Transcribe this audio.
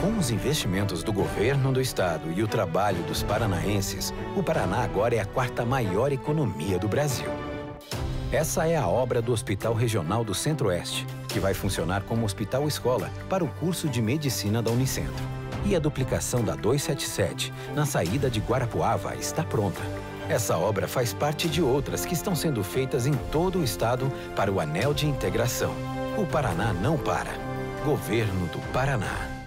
Com os investimentos do governo do estado e o trabalho dos paranaenses, o Paraná agora é a quarta maior economia do Brasil. Essa é a obra do Hospital Regional do Centro-Oeste, que vai funcionar como hospital-escola para o curso de medicina da Unicentro. E a duplicação da 277, na saída de Guarapuava, está pronta. Essa obra faz parte de outras que estão sendo feitas em todo o estado para o anel de integração. O Paraná não para. Governo do Paraná.